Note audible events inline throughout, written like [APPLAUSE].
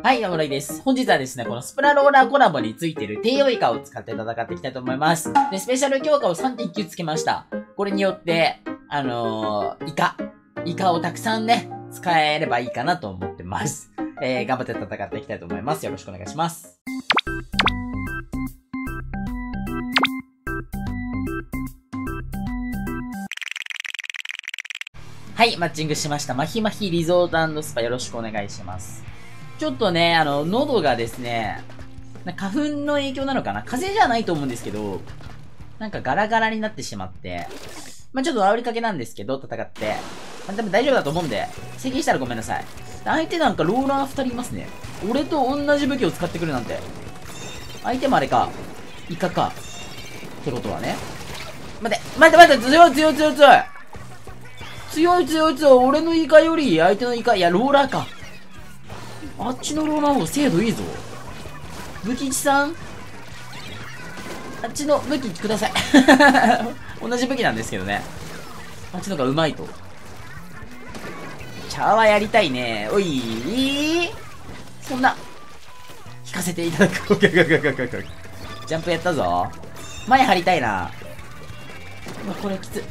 はい、ヤムライです。本日はですね、このスプラローラーコラボについてる低用イカを使って戦っていきたいと思います。で、スペシャル強化を3.9つけました。これによって、あのー、イカ、イカをたくさんね、使えればいいかなと思ってます。えー、頑張って戦っていきたいと思います。よろしくお願いします。はい、マッチングしました。マヒマヒリゾートスパよろしくお願いします。ちょっとね、あの、喉がですね、花粉の影響なのかな？風邪じゃないと思うんですけど、なんかガラガラになってしまって、まあ、ちょっと煽りかけなんですけど、戦って。まあ、多分大丈夫だと思うんで、制限したらごめんなさい。相手なんかローラー二人いますね。俺と同じ武器を使ってくるなんて。相手もあれか。イカか。ってことはね。待て、待て待って、強い強い強い強い強い強い強い俺のイカより相手のイカ、いや、ローラーか。あっちのローラーの方が精度いいぞ。武器さん？あっちの武器ください。[LAUGHS] 同じ武器なんですけどね。あっちの方がうまいと。茶はやりたいね。おいそんな、引かせていただく。[LAUGHS] ジャンプやったぞ。前張りたいな。うわ、これきつ。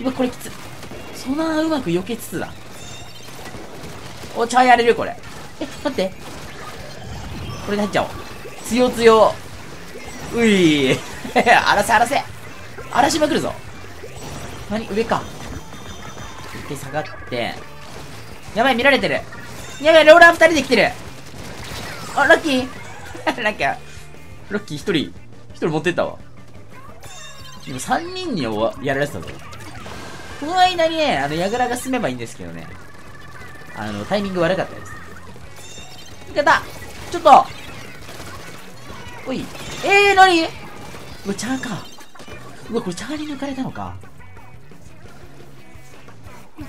うわ、これきつ。そんなうまく避けつつだ。お、茶やれるこれ。え、待って。これで入っちゃおう。強強。うい [LAUGHS] 荒らせ荒らせ荒らしまくるぞ。何？上か。で、下がって。やばい、見られてる。やばい、ローラー二人で来てる。あ、ラッキー [LAUGHS] ラッキー。ラッキー一人、一人持ってったわ。今三人にやられてたぞ。この間にね、あの、ヤグラが進めばいいんですけどね。あの、タイミング悪かったです。いけたちょっとおい。えー、なにうわ、チャーか。うわ、これチャーに抜かれたのか。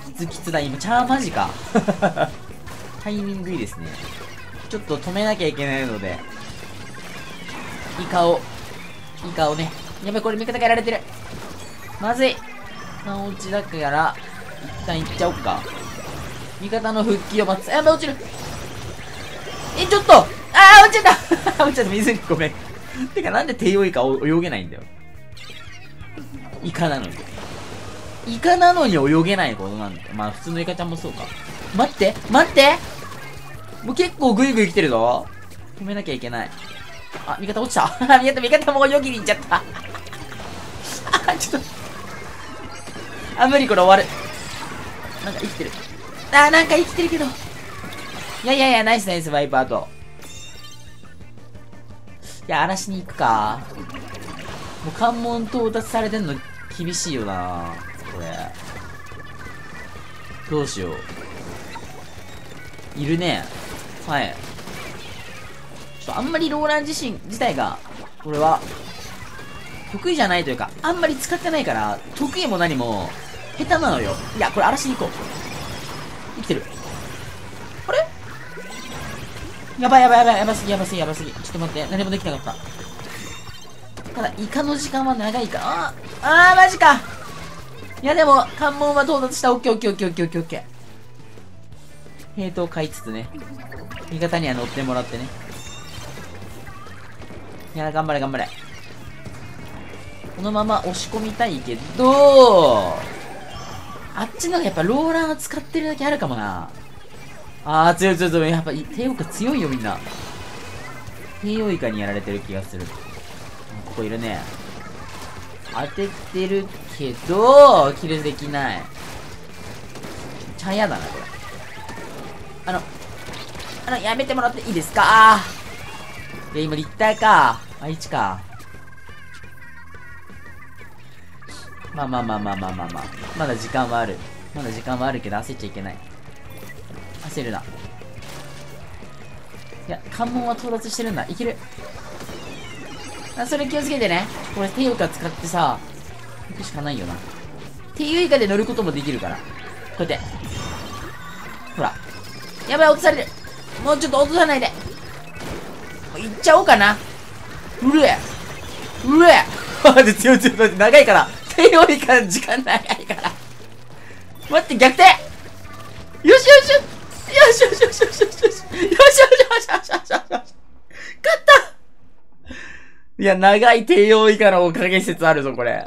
きつきつだ、今、チャーマジか。[LAUGHS] タイミングいいですね。ちょっと止めなきゃいけないので。イカを、イカをね。やばい、これ味方がやられてる。まずい。ま落ちだから、一旦行っちゃおっか。味方の復帰を待つ。やばい、落ちる。え、ちょっとあー、落ちちゃった [LAUGHS] 落ちちゃった、水にごめん。てか、なんで低用イカ泳げないんだよ。イカなのに。イカなのに泳げないことなんだ。まあ、普通のイカちゃんもそうか。待って待ってもう結構グイグイ来てるぞ。止めなきゃいけない。あ、味方落ちた。[LAUGHS] 味方、味方も泳ぎに行っちゃった。[LAUGHS] あ、ちょっと。あ、無理、これ終わる。なんか生きてる。あ、なんか生きてるけど。いやいやいや、ナイスナイス、ワイパーと。いや、荒らしに行くか。もう関門到達されてんの厳しいよなこれ。どうしよう。いるね。はい。ちょっとあんまりローラン自身、自体が、これは、得意じゃないというか、あんまり使ってないから、得意も何も、下手なのよ。いや、これ荒らしに行こう。生きてる。あれ？やばいやばいやばいやばすぎやばすぎやばすぎ。ちょっと待って、何もできなかった。ただ、イカの時間は長いか、ああー、マジかいやでも、関門は到達した。オッケーオッケーオッケーオッケーオッケーオッケー。ヘイトを買いつつね。味方には乗ってもらってね。いや、頑張れ頑張れ。このまま押し込みたいけど、あっちのがやっぱローラーを使ってるだけあるかもな。あー、強い強い強い。やっぱ、帝王イカ強いよみんな。帝王イカにやられてる気がする。ここいるね。当ててるけど、キルできない。ちゃんやだな、これ。あの、あの、やめてもらっていいですかいや、今、立体か。愛知か。まあまあまあまあまあまあまあ。まだ時間はある。まだ時間はあるけど焦っちゃいけない。焦るな。いや、関門は到達してるんだ。いける。あ、それ気をつけてね。これ、テイオカ使ってさ、行くしかないよな。テイオイカで乗ることもできるから。こうやって。ほら。やばい、落とされる。もうちょっと落とさないで。行っちゃおうかな。うるえ。うるえ。[LAUGHS] 待って、強い強い強い。長いから。テイオイカ時間長いから。待って、逆転よしよしよしよしよしよしよしよしよしよしよしよしよしよしよしよし勝ったいや、長い帝王以下のおかげ説あるぞ、これ。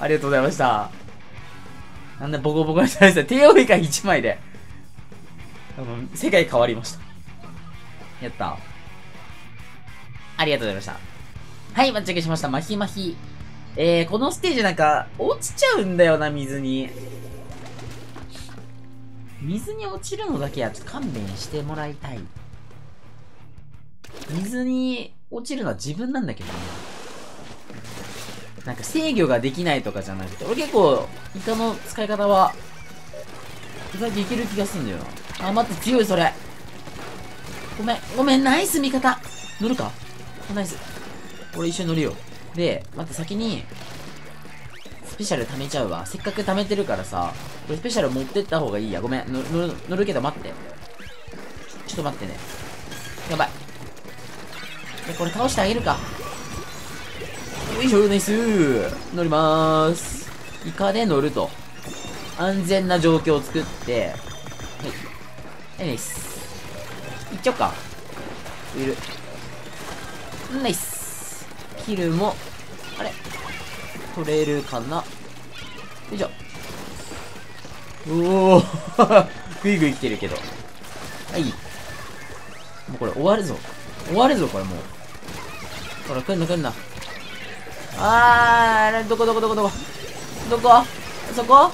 ありがとうございました。なんでボコボコにされてた帝王以下1枚で。あの、世界変わりました。やった。ありがとうございました。はい、マッチ上げしました。マヒマヒ。えー、このステージなんか、落ちちゃうんだよな、水に。水に落ちるのだけはちょっと勘弁してもらいたい。水に落ちるのは自分なんだけどね。なんか制御ができないとかじゃなくて、俺結構、イカの使い方は、意外といける気がすんだよな。あ、待って、強い、それ。ごめん、ごめん、ナイス味方。乗るか？ナイス。俺一緒に乗るよ。で、待って、先に、スペシャル貯めちゃうわ。せっかく貯めてるからさ、これスペシャル持ってった方がいいや。ごめん、乗る、乗るけど待って。ちょっと待ってね。やばい。で、これ倒してあげるか。よいしょ、ナイス乗りまーす。イカで乗ると。安全な状況を作って、はい。はい、ナイス。いっちゃおうか。いる。ナイス。キルも、あれ？取れるかな？よいしょ。おおぐいぐい来てるけど。はい。もうこれ終わるぞ。終わるぞ、これもう。ほら、来んな来んな。あー、どこどこどこどこ？どこ？そこ？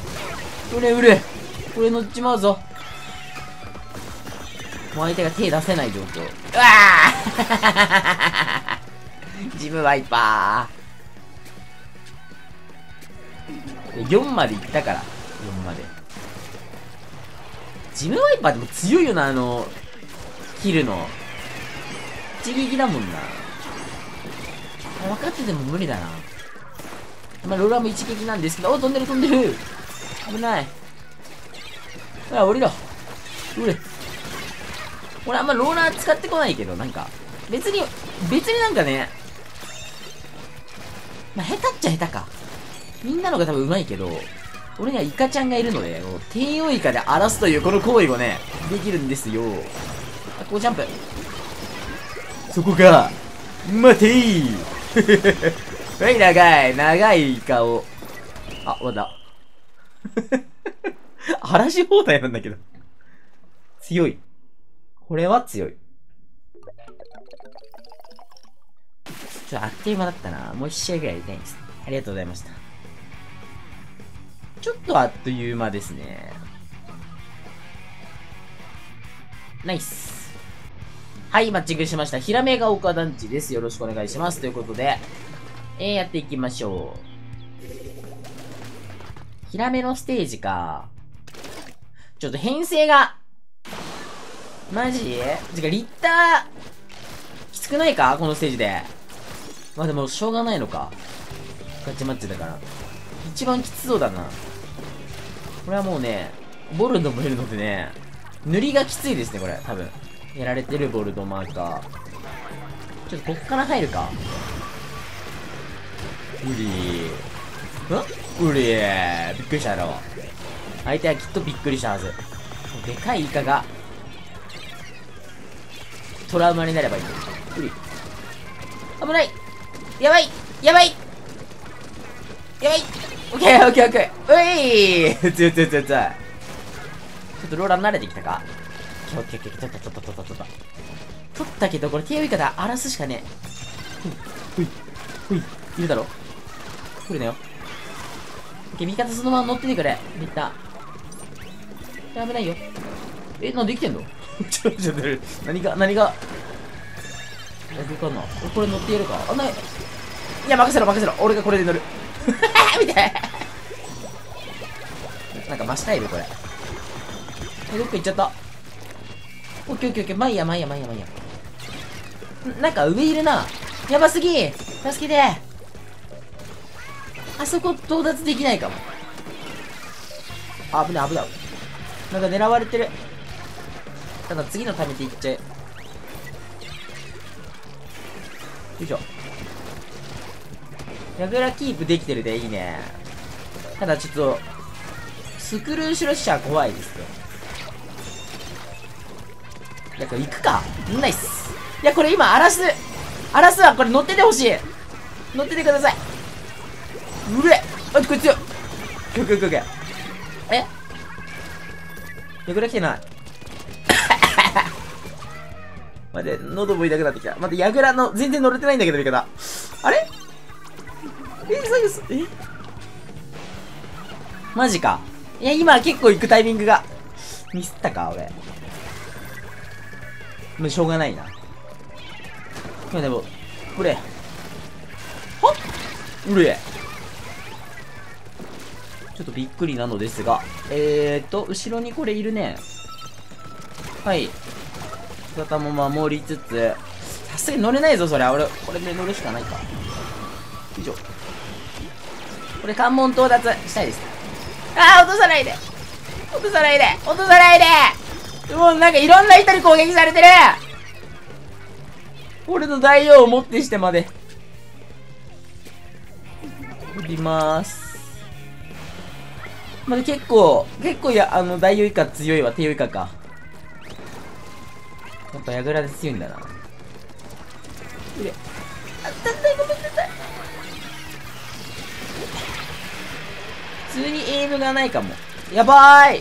うれうれ。これ乗っちまうぞ。もう相手が手出せない状況。うわー [LAUGHS] ジムワイパー。4まで行ったから。4まで。ジムワイパーでも強いよな、あの、キルの。一撃だもんな。分かってても無理だな。まあ、ローラーも一撃なんですけど、お、飛んでる飛んでる危ない。あ、降りろ。降れ。俺あんまローラー使ってこないけど、なんか、別に、別になんかね、まあ、下手っちゃ下手か。みんなのが多分上手いけど、俺にはイカちゃんがいるので、もう低温イカで荒らすというこの行為をね、できるんですよ。あ、こうジャンプ。そこか。待てー [LAUGHS] はい、長い。長いイカを。あ、終わった。[LAUGHS] 荒らし放題なんだけど。強い。これは強い。ょっとあっという間だったな。もう一試合ぐらいやりたいんです。ありがとうございました。ちょっとあっという間ですね。ナイス。はい、マッチングしました。ひらめが丘団地です。よろしくお願いします。ということで、えー、やっていきましょう。ひらめのステージか。ちょっと編成が、マジ？てか、リッター、きつくないか？このステージで。まあでも、しょうがないのか。ガチマッチだから。一番きつそうだな。これはもうね、ボルドもいるのでね、塗りがきついですね、これ、多分。やられてるボルドマーカー。ちょっとこっから入るか。うりー。ん？うりー。びっくりしたやろ。相手はきっとびっくりしたはず。でかいイカが、トラウマになればいい。うり。危ないやばいやばいやばいオッケーオッケーオッケーうい強い強い強い強い。ちょっとローラー慣れてきたか？オッケーオッケー、取った取った取った取った。取ったけど、これ手をいかだ荒らすしかねえ。ふい、ふい、いるだろ？来るなよ。オッケー、味方そのまま乗っててくれ。みった。危ないよ。え、なんで生きてんの？[LAUGHS] ちょ、ちょ、ちょ、何が、何が？え、どうかな？俺これ乗ってやるか？あ、ない。いや、任せろ、任せろ。俺がこれで乗る。[LAUGHS] みたい。なんか真下いる、これ。え、どっか行っちゃった。オッケーオッケーオッケー。まあいいや、まあいいや、まあいいや、まあいいや。なんか上いるな。やばすぎ助けてあそこ到達できないかも。あ、危ない危ない。なんか狙われてる。ただ次の貯めていっちゃえ。よいしょ。ヤグラキープできてるでいいね。ただちょっと、スクルーシュロッシャー怖いですよ。いや、これ行くか。ナイス。いや、これ今、荒らす。荒らすは、これ乗っててほしい。乗っててください。うれあ、こいつよ。オッケーオッケーオッケー。え？やぐら来てない。[LAUGHS] 待って、喉も痛くなってきた。待って、やぐらの、全然乗れてないんだけど、味方。あれ？え、そうです。え？マジか。いや、今結構行くタイミングが。ミスったか、俺。もうしょうがないな。今でも、これ。は？っうれちょっとびっくりなのですが。えーと、後ろにこれいるね。はい。姿も守りつつ、さすがに乗れないぞ、それ。俺、これで乗るしかないか。以上。これ関門到達したいです。ああ、落とさないで落とさないで落とさないでもうなんかいろんな人に攻撃されてる俺の大王をもってしてまで。振りまーす。まだ結構、結構や、あの、大王以下強いわ、低王以下か。やっぱ、矢倉で強いんだな。うれ。通にエイムがないかも。やばーい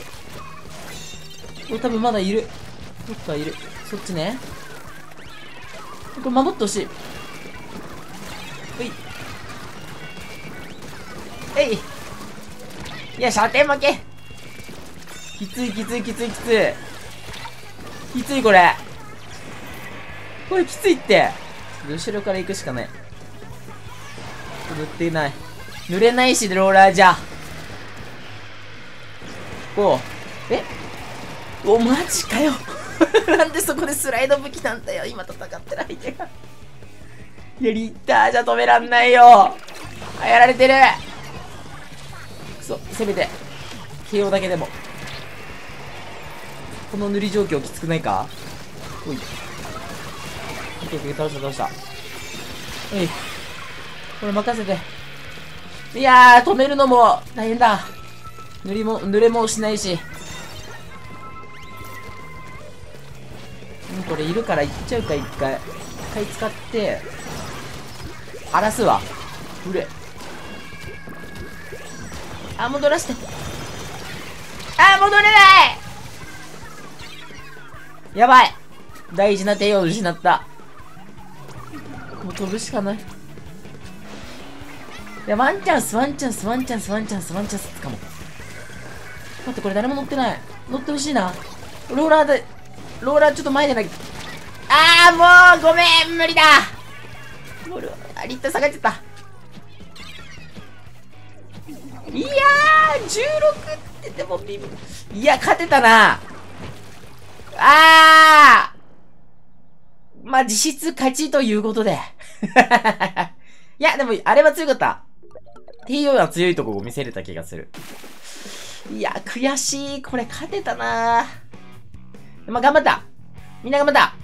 これ多分まだいる。どっかいる。そっちね。これ守ってほしい。うい。えい。いや、射程負け。きついきついきついきつい。きついこれ。これきついって。後ろから行くしかない。塗っていない。塗れないし、ローラーじゃ。こう。え？お、マジかよ。[LAUGHS] なんでそこでスライド武器なんだよ。今戦ってる相手が。いや、リッターじゃ止めらんないよ。あ、やられてる。くそ、せめて、KO だけでも。この塗り状況きつくないか？おい。オッケー、倒した倒した。おい。これ任せて。いやー、止めるのも大変だ。塗りも、濡れもしないし。うん、これいるから行っちゃうか、一回。一回使って、荒らすわ。うれ。あ、戻らして。あ、戻れないやばい大事な手を失った。もう飛ぶしかない。いや、ワンチャンス、ワンチャンス、ワンチャンス、ワンチャンス、ワンチャンスかも。待って、これ誰も乗ってない。乗ってほしいな。ローラーで、ローラーちょっと前でなきゃ。あー、もう、ごめん、無理だ。ボール、あ、リッター下がっちゃった。いやー、16ってでもビブ。いや、勝てたな。あーまあ、実質勝ちということで。[LAUGHS] いや、でも、あれは強かった。TO は強いとこを見せれた気がする。いや、悔しい。これ勝てたなまあ、頑張った。みんな頑張った。